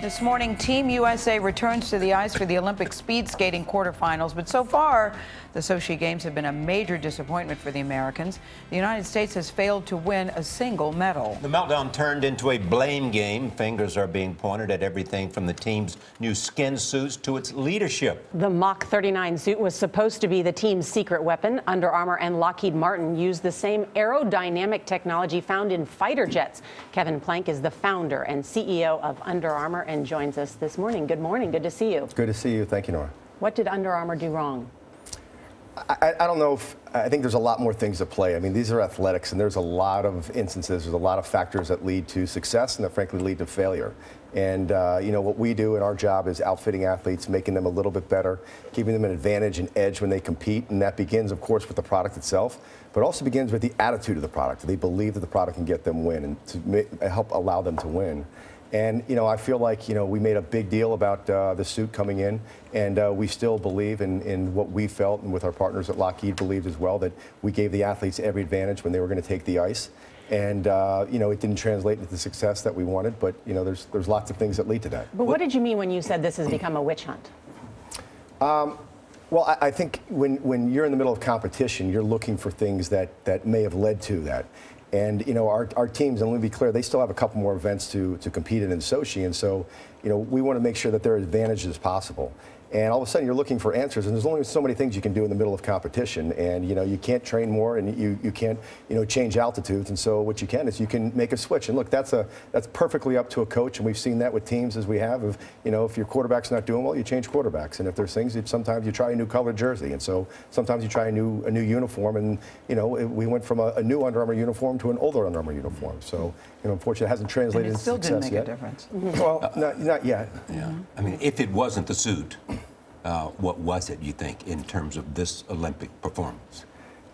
This morning, Team USA returns to the ice for the Olympic speed skating quarterfinals, but so far, the Sochi Games have been a major disappointment for the Americans. The United States has failed to win a single medal. The meltdown turned into a blame game. Fingers are being pointed at everything from the team's new skin suits to its leadership. The Mach 39 suit was supposed to be the team's secret weapon. Under Armour and Lockheed Martin used the same aerodynamic technology found in fighter jets. Kevin Plank is the founder and CEO of Under Armour and joins us this morning. Good morning. Good to see you. Good to see you. Thank you, Nora. What did Under Armour do wrong? I, I, don't know if I think there's a lot more things at play. I mean, these are athletics, and there's a lot of instances, there's a lot of factors that lead to success and that frankly lead to failure. And uh, you know what we do in our job is outfitting athletes, making them a little bit better, giving them an advantage and edge when they compete, and that begins, of course, with the product itself, but also begins with the attitude of the product. They believe that the product can get them win and to help allow them to win. And you know, I feel like you know we made a big deal about uh, the suit coming in, and uh, we still believe in, in what we felt, and with our partners at Lockheed believed as well that we gave the athletes every advantage when they were going to take the ice. And uh, you know, it didn't translate into the success that we wanted, but you know, there's there's lots of things that lead to that. But what did you mean when you said this has become a witch hunt? Um, well, I, I, think when, when you're in the middle of competition, you're looking for things that, that may have led to that. And you know, our, our teams, and let me be clear, they still have a couple more events to, to compete in in Sochi, and so you know, we want to make sure that they're as advantaged as possible and all of a sudden you're looking for answers and there's only so many things you can do in the middle of competition and you know you can't train more and you, you can't you know change altitudes and so what you can is you can make a switch and look that's a that's perfectly up to a coach and we've seen that with teams as we have of you know if your quarterback's not doing well you change quarterbacks and if there's things sometimes you try a new colored jersey and so sometimes you try a new a new uniform and you know it, we went from a, a, new Under Armour uniform to an older Under Armour uniform so you know unfortunately it hasn't translated and it still into didn't success make yet. a difference. well not, not yet. Yeah. I mean if it wasn't the suit uh, what was it, you think, in terms of this Olympic performance?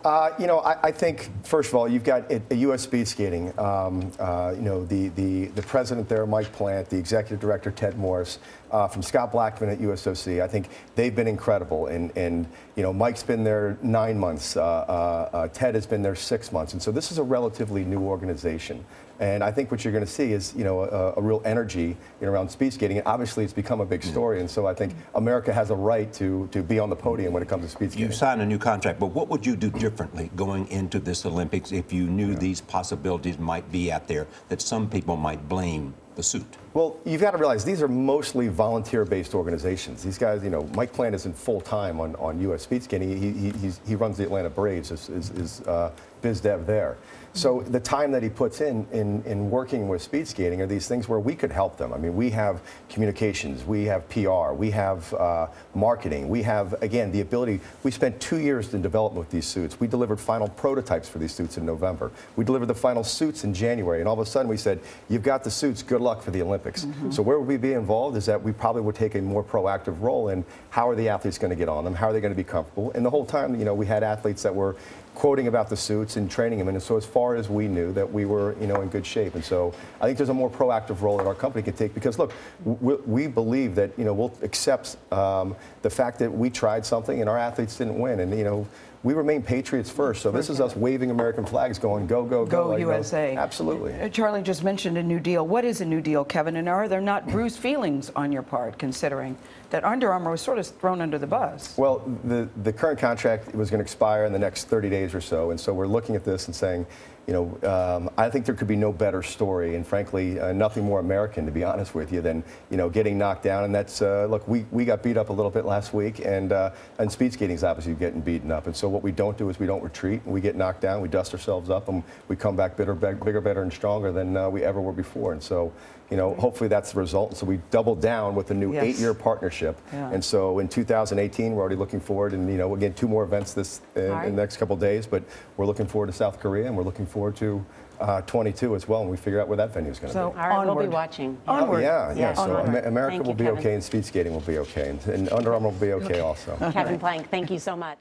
Uh, you know, I, I, think first of all, you've got a, a U.S. speed skating. Um, uh, you know, the, the the president there, Mike Plant, the executive director Ted Morris, uh, from Scott Blackmun at USOC. I think they've been incredible, and and you know, Mike's been there nine months. Uh, uh, Ted has been there six months, and so this is a relatively new organization. And I think what you're going to see is, you know, a, a real energy you know, around speed skating. And obviously, it's become a big mm. story. And so I think America has a right to, to be on the podium when it comes to speed skating. You signed a new contract, but what would you do differently going into this Olympics if you knew yeah. these possibilities might be out there that some people might blame the suit? Well, you've got to realize these are mostly volunteer-based organizations. These guys, you know, Mike Plant isn't full-time on, on U.S. Speed Skating. He, he, he runs the Atlanta Braves, is, is, is uh, biz dev there. So the time that he puts in, in in working with speed skating are these things where we could help them. I mean, we have communications, we have PR, we have uh, marketing, we have again the ability. We spent two years in development with these suits. We delivered final prototypes for these suits in November. We delivered the final suits in January, and all of a sudden we said, "You've got the suits. Good luck for the Olympics." Mm -hmm. So where would we be involved is that we probably would take a more proactive role in how are the athletes going to get on them, how are they going to be comfortable, and the whole time, you know, we had athletes that were quoting about the suits and training them. And so as far as we knew that we were, you know, in good shape. And so I think there's a more proactive role that our company can take because look, we, we believe that, you know, we'll accept um, the fact that we tried something and our athletes didn't win. And, you know, we remain patriots first. So this is us waving American flags going, go, go, go. Go like, USA. You know, absolutely. Uh, Charlie just mentioned a new deal. What is a new deal, Kevin? And are there not bruised feelings on your part, considering that Under Armour was sort of thrown under the bus? Well, the, the current contract was going to expire in the next 30 days or so. And so we're looking at this and saying, you know, um, I think there could be no better story, and frankly, uh, nothing more American, to be honest with you, than you know getting knocked down. And that's uh, look, we, we got beat up a little bit last week, and uh, and speed skating is obviously getting beaten up. And so what we don't do is we don't retreat. We get knocked down, we dust ourselves up, and we come back bigger, bigger, better, and stronger than uh, we ever were before. And so you know, hopefully that's the result. And so we doubled down with a new yes. eight-year partnership. Yeah. And so in 2018, we're already looking forward, and you know, again, two more events this in, right. in the next couple days. But we're looking forward to South Korea, and we're looking forward to uh, 22 as well, and we figure out where that venue is going to so, be. All right, we'll be watching. Oh, yeah, yeah. So America thank will you, be Kevin. okay, and speed skating will be okay, and, and Under Armour will be okay also. Kevin Plank, thank you so much.